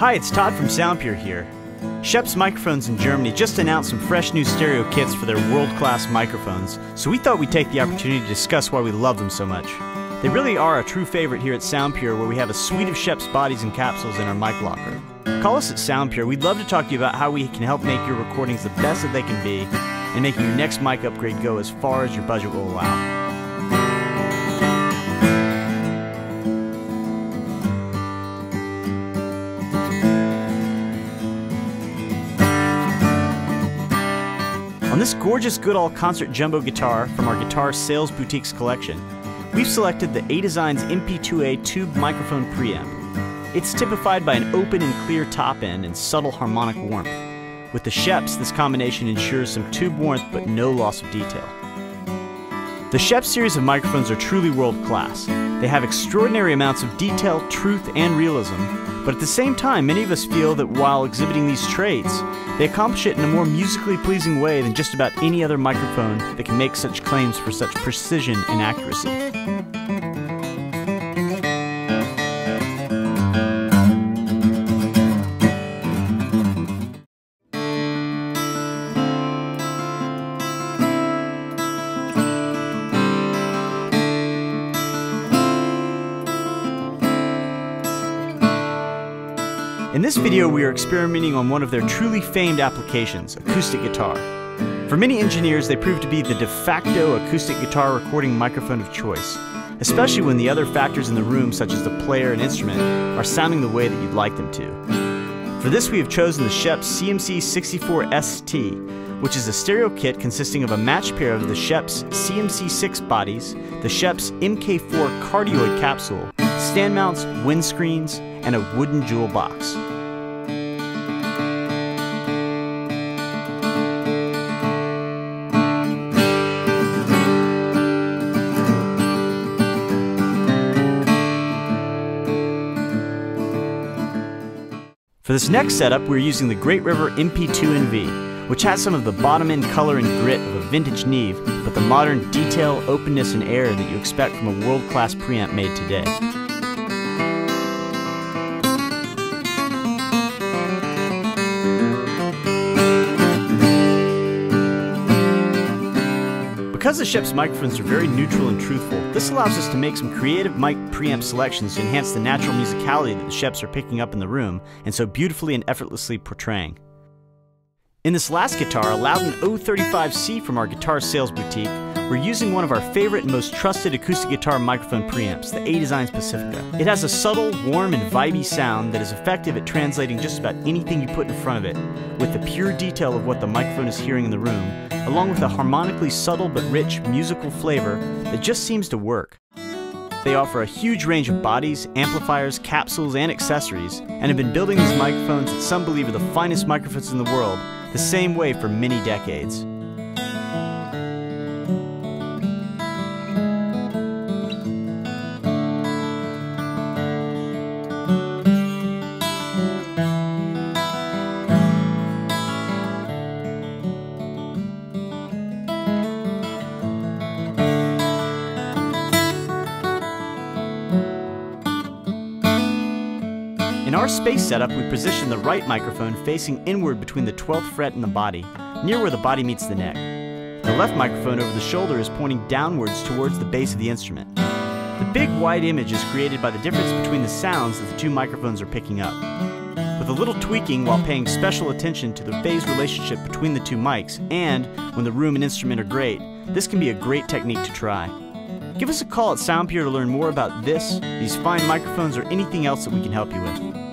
Hi, it's Todd from Soundpure here. Schoeps Microphones in Germany just announced some fresh new stereo kits for their world-class microphones, so we thought we'd take the opportunity to discuss why we love them so much. They really are a true favorite here at Soundpure where we have a suite of Schoeps bodies and capsules in our mic locker. Call us at Soundpure. We'd love to talk to you about how we can help make your recordings the best that they can be and making your next mic upgrade go as far as your budget will allow. This gorgeous Goodall Concert Jumbo guitar from our Guitar Sales Boutiques collection, we've selected the A-Designs MP2A tube microphone preamp. It's typified by an open and clear top end and subtle harmonic warmth. With the Schoeps, this combination ensures some tube warmth but no loss of detail. The Schoeps series of microphones are truly world class. They have extraordinary amounts of detail, truth, and realism, but at the same time, many of us feel that while exhibiting these traits, they accomplish it in a more musically pleasing way than just about any other microphone that can make such claims for such precision and accuracy. In this video, we are experimenting on one of their truly famed applications, acoustic guitar. For many engineers, they prove to be the de facto acoustic guitar recording microphone of choice, especially when the other factors in the room, such as the player and instrument, are sounding the way that you'd like them to. For this, we have chosen the Schoeps CMC 64 ST, which is a stereo kit consisting of a matched pair of the Schoeps CMC6 bodies, the Schoeps MK4 cardioid capsule, stand mounts, windscreens, and a wooden jewel box. For this next setup, we're using the Great River MP2NV, which has some of the bottom end color and grit of a vintage Neve, but the modern detail, openness, and air that you expect from a world class preamp made today. Because the Schoeps microphones are very neutral and truthful, this allows us to make some creative mic preamp selections to enhance the natural musicality that the Schoeps are picking up in the room and so beautifully and effortlessly portraying. In this last guitar, a Lowden O35C from our Guitar Sales Boutique, we're using one of our favorite and most trusted acoustic guitar microphone preamps, the A-Designs Pacifica. It has a subtle, warm, and vibey sound that is effective at translating just about anything you put in front of it, with the pure detail of what the microphone is hearing in the room, along with a harmonically subtle but rich musical flavor that just seems to work. They offer a huge range of bodies, amplifiers, capsules, and accessories, and have been building these microphones that some believe are the finest microphones in the world, the same way for many decades. Space setup, we position the right microphone facing inward between the 12th fret and the body, near where the body meets the neck. The left microphone over the shoulder is pointing downwards towards the base of the instrument. The big wide image is created by the difference between the sounds that the two microphones are picking up. With a little tweaking while paying special attention to the phase relationship between the two mics, and when the room and instrument are great, this can be a great technique to try. Give us a call at Soundpure to learn more about this, these fine microphones, or anything else that we can help you with.